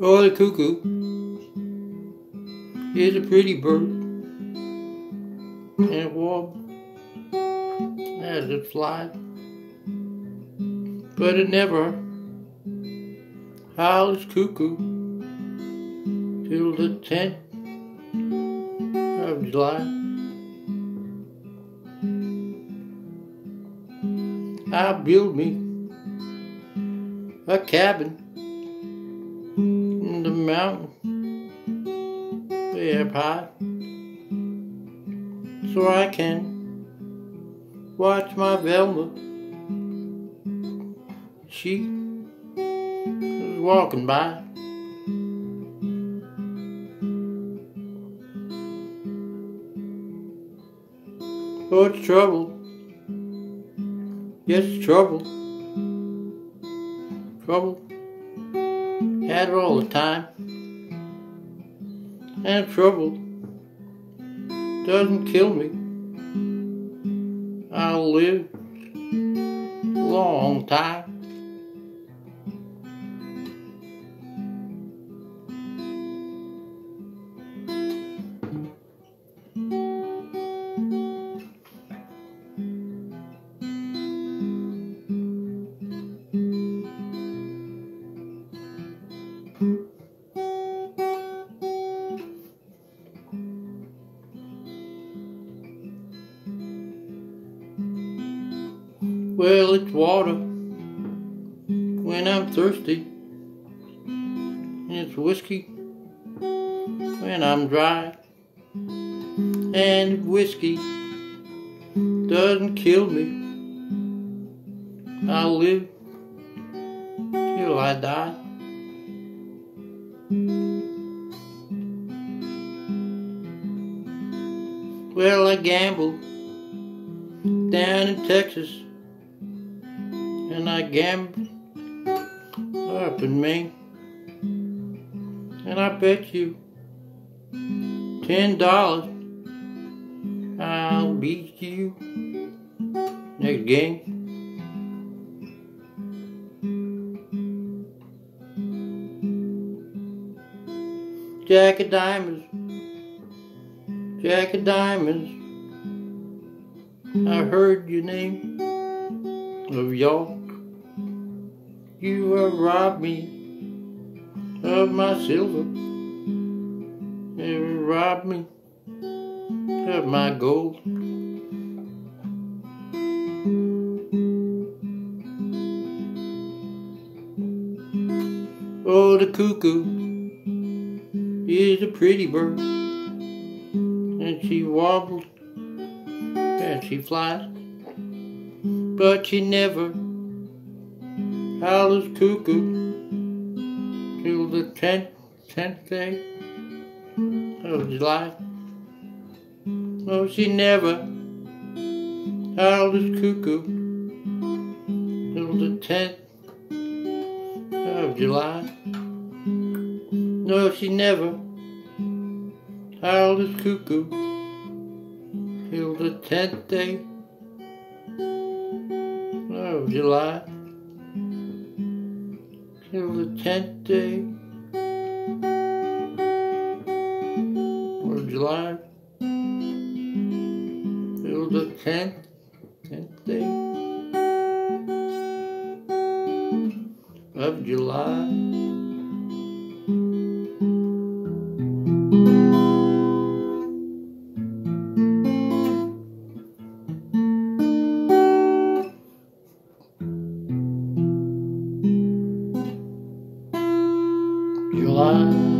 Oh, the cuckoo. Is a pretty bird, and it as it flies, but it never howls cuckoo till the 10th of July. I build me a cabin in the mountain way up high so I can watch my Velma. She was walking by. Oh, it's trouble. Yes, trouble. Trouble. Had it all the time. And trouble doesn't kill me. I'll live a long time. Well, it's water when I'm thirsty. And it's whiskey when I'm dry. And whiskey doesn't kill me. I'll live till I die. Well, I gambled down in Texas and I gambled up in Maine. And I bet you ten dollars I'll beat you next game. Jack of diamonds, Jack of diamonds. I heard your name of York. You have robbed me of my silver. You have robbed me of my gold. Oh, the cuckoo is a pretty bird, and she wobbles and she flies, but she never howls cuckoo till the tenth, tenth day of July. Oh, she never howls cuckoo till the tenth of July. No, she never howls cuckoo till the tenth day July. Till the tenth day of July. Till the tenth, tenth day of July. life.